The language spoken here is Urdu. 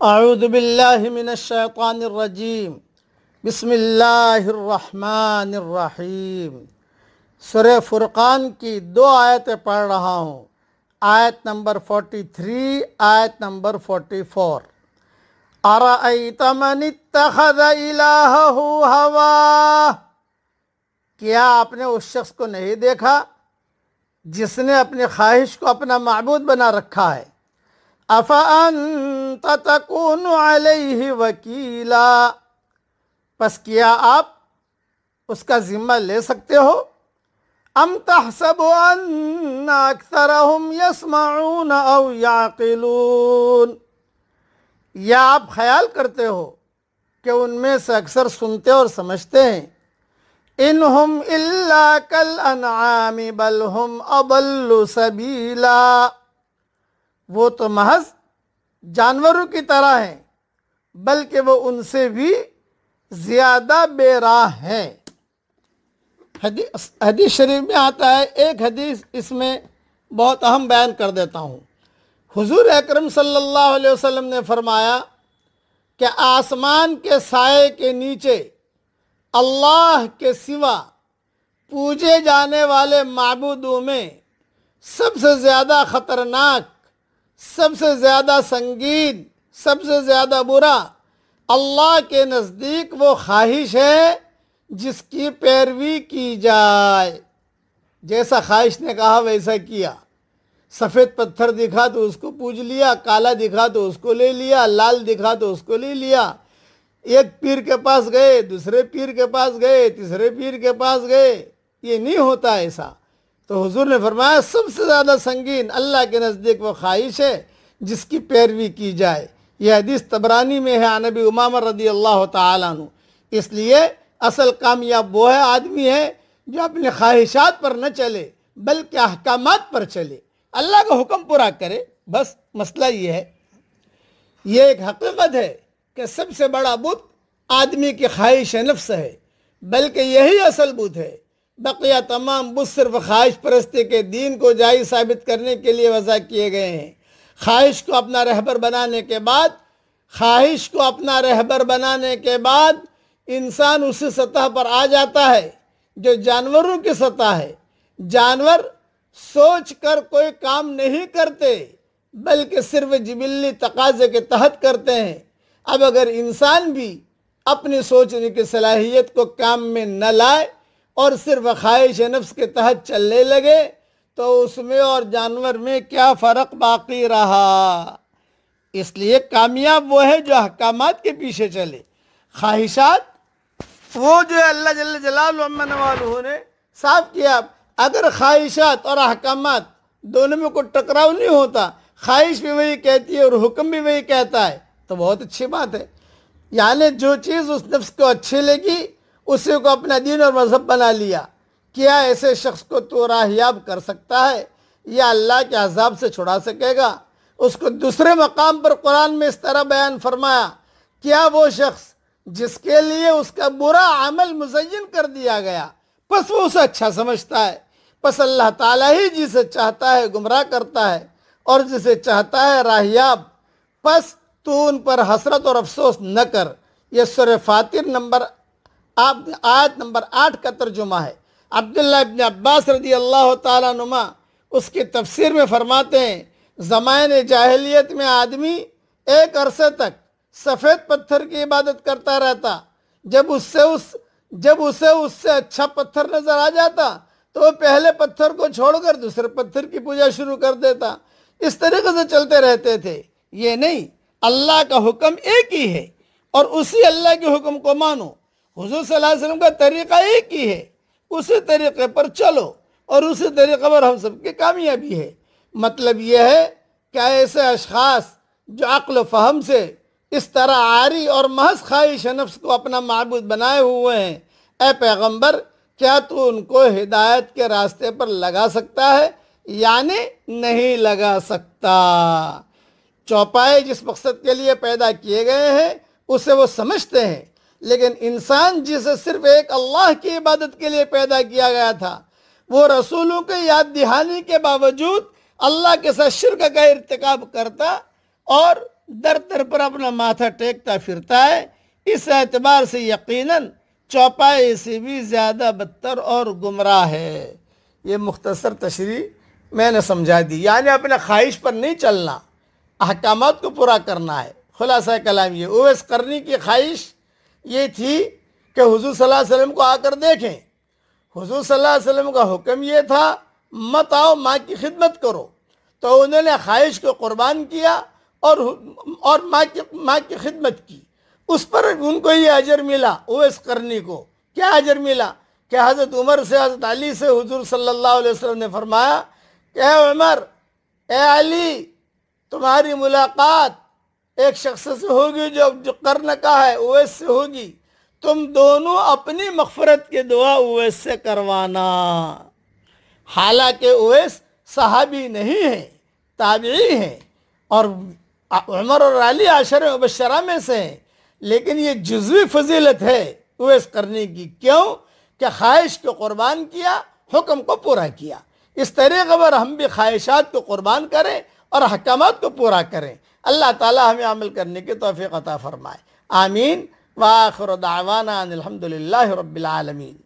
اعوذ باللہ من الشیطان الرجیم بسم اللہ الرحمن الرحیم سورہ فرقان کی دو آیتیں پڑھ رہا ہوں. آیت نمبر 43 آیت نمبر 44 ارأیت من اتخذ الہہ ہوا کیا آپ نے اس شخص کو نہیں دیکھا جس نے اپنی خواہش کو اپنا معبود بنا رکھا ہے؟ افانت تکون علیہ وکیلا؟ پس کیا آپ اس کا ذمہ لے سکتے ہو؟ ام تحسب ان اکثرهم یسمعون او یعقلون؟ یا آپ خیال کرتے ہو کہ ان میں سے اکثر سنتے اور سمجھتے ہیں؟ انہم الا کالانعام بل ہم اضل سبیلا۔ وہ تو محض جانوروں کی طرح ہیں، بلکہ وہ ان سے بھی زیادہ بے راہ ہیں۔ حدیث حدیث شریف میں آتا ہے، ایک حدیث اس میں بہت اہم بیان کر دیتا ہوں۔ حضور اکرم صلی اللہ علیہ وسلم نے فرمایا کہ آسمان کے سائے کے نیچے اللہ کے سوا پوجے جانے والے معبودوں میں سب سے زیادہ خطرناک سب سے زیادہ سنگین، سب سے زیادہ برا۔ اللہ کے نزدیک وہ خواہش ہے جس کی پیروی کی جائے۔ جیسا خواہش نے کہا، ویسا کیا۔ سفید پتھر دکھا تو اس کو پوج لیا، کالا دکھا تو اس کو لے لیا، لال دکھا تو اس کو لے لیا۔ ایک پیر کے پاس گئے، دوسرے پیر کے پاس گئے، تیسرے پیر کے پاس گئے۔ یہ نہیں ہوتا ایسا۔ تو حضور نے فرمایا، سب سے زیادہ سنگین اللہ کے نزدیک وہ خواہش ہے جس کی پیروی کی جائے۔ یہ حدیث تبرانی میں ہے نبی امام رضی اللہ تعالیٰ عنہ۔ اس لیے اصل کامیاب وہ ہے، آدمی ہے جو اپنے خواہشات پر نہ چلے، بلکہ احکامات پر چلے۔ اللہ کا حکم پورا کرے۔ بس مسئلہ یہ ہے۔ یہ ایک حقیقت ہے کہ سب سے بڑا بت آدمی کی خواہش نفس ہے، بلکہ یہی اصل بت ہے۔ بقیہ تمام بت صرف خواہش پرستی کے دین کو جائز ثابت کرنے کے لیے وضع کیے گئے ہیں۔ خواہش کو اپنا رہبر بنانے کے بعد، خواہش کو اپنا رہبر بنانے کے بعد انسان اسی سطح پر آ جاتا ہے جو جانوروں کی سطح ہے۔ جانور سوچ کر کوئی کام نہیں کرتے، بلکہ صرف جبلی تقاضے کے تحت کرتے ہیں۔ اب اگر انسان بھی اپنی سوچنے یعنی کی صلاحیت کو کام میں نہ لائے اور صرف خواہش نفس کے تحت چلنے لگے تو اس میں اور جانور میں کیا فرق باقی رہا؟ اس لیے کامیاب وہ ہے جو احکامات کے پیچھے چلے۔ خواہشات؟ وہ جو اللہ جل جلال امن والوں نے صاف کیا۔ اگر خواہشات اور احکامات دونوں میں کوئی ٹکراؤ نہیں ہوتا، خواہش بھی وہی کہتی ہے اور حکم بھی وہی کہتا ہے، تو بہت اچھی بات ہے۔ یعنی جو چیز اس نفس کو اچھی لگی اسی کو اپنا دین اور مذہب بنا لیا۔ کیا ایسے شخص کو تو راہیاب کر سکتا ہے؟ یا اللہ کے عذاب سے چھڑا سکے گا؟ اس کو دوسرے مقام پر قرآن میں اس طرح بیان فرمایا، کیا وہ شخص جس کے لیے اس کا برا عمل مزین کر دیا گیا، پس وہ اسے اچھا سمجھتا ہے؟ پس اللہ تعالیٰ ہی جسے چاہتا ہے گمراہ کرتا ہے اور جسے چاہتا ہے راہیاب پس تو ان پر حسرت اور افسوس نہ کر۔ یہ سورہ فاتر نمبر آپ آیت نمبر آٹھ کا ترجمہ ہے۔ عبداللہ ابن عباس رضی اللہ تعالیٰ نما اس کی تفسیر میں فرماتے ہیں، زمائن جاہلیت میں آدمی ایک عرصے تک سفید پتھر کی عبادت کرتا رہتا، جب اس سے اس جب اسے اس سے اچھا پتھر نظر آ جاتا تو وہ پہلے پتھر کو چھوڑ کر دوسرے پتھر کی پوجا شروع کر دیتا۔ اس طریقے سے چلتے رہتے تھے۔ یہ نہیں، اللہ کا حکم ایک ہی ہے اور اسی اللہ کے حکم کو مانو۔ حضور صلی اللہ علیہ وسلم کا طریقہ ایک ہی ہے، اسی طریقے پر چلو اور اسی طریقے پر ہم سب کی کامیابی ہے۔ مطلب یہ ہے کہ ایسے اشخاص جو عقل و فہم سے اس طرح عاری اور محض خواہش نفس کو اپنا معبود بنائے ہوئے ہیں۔ اے پیغمبر، کیا تو ان کو ہدایت کے راستے پر لگا سکتا ہے؟ یعنی نہیں لگا سکتا۔ چوپائے جس مقصد کے لیے پیدا کیے گئے ہیں، اسے وہ سمجھتے ہیں۔ لیکن انسان جسے صرف ایک اللہ کی عبادت کے لیے پیدا کیا گیا تھا، وہ رسولوں کے یاد دہانی کے باوجود اللہ کے ساتھ شرک کا ارتکاب کرتا اور در در پر اپنا ماتھا ٹیکتا پھرتا ہے، اس اعتبار سے یقیناً چوپائے سے بھی زیادہ بدتر اور گمراہ ہے۔ یہ مختصر تشریح میں نے سمجھا دی۔ یعنی اپنے خواہش پر نہیں چلنا، احکامات کو پورا کرنا ہے۔ خلاصہ کلام یہ، اویس کرنی کی خواہش یہ تھی کہ حضور صلی اللہ علیہ وسلم کو آ کر دیکھیں۔ حضور صلی اللہ علیہ وسلم کا حکم یہ تھا، مت آؤ، ماں کی خدمت کرو۔ تو انہوں نے خواہش کو قربان کیا اور اور ماں کی ماں کی خدمت کی۔ اس پر ان کو یہ اجر ملا اویس کرنی کو۔ کیا اجر ملا؟ کہ حضرت عمر سے، حضرت علی سے حضور صلی اللہ علیہ وسلم نے فرمایا کہ اے عمر، اے علی، تمہاری ملاقات ایک شخص سے ہوگی جو جو کرن کا ہے اویس سے ہوگی۔ تم دونوں اپنی مغفرت کی دعا اویس سے کروانا۔ حالانکہ اویس صحابی نہیں ہے تابعی ہیں اور عمر اور علی عشر مبشرہ میں سے ہیں۔ لیکن یہ جزوی فضیلت ہے اویس کرنے کی۔ کیوں؟ کہ خواہش کو قربان کیا، حکم کو پورا کیا۔ اس طریقے پر ہم بھی خواہشات کو قربان کریں اور حکامات کو پورا کریں۔ اللہ تعالی ہمیں عمل کرنے کی توفیق عطا فرمائے۔ آمین۔ وآخر دعوانا ان الحمدللہ رب العالمین۔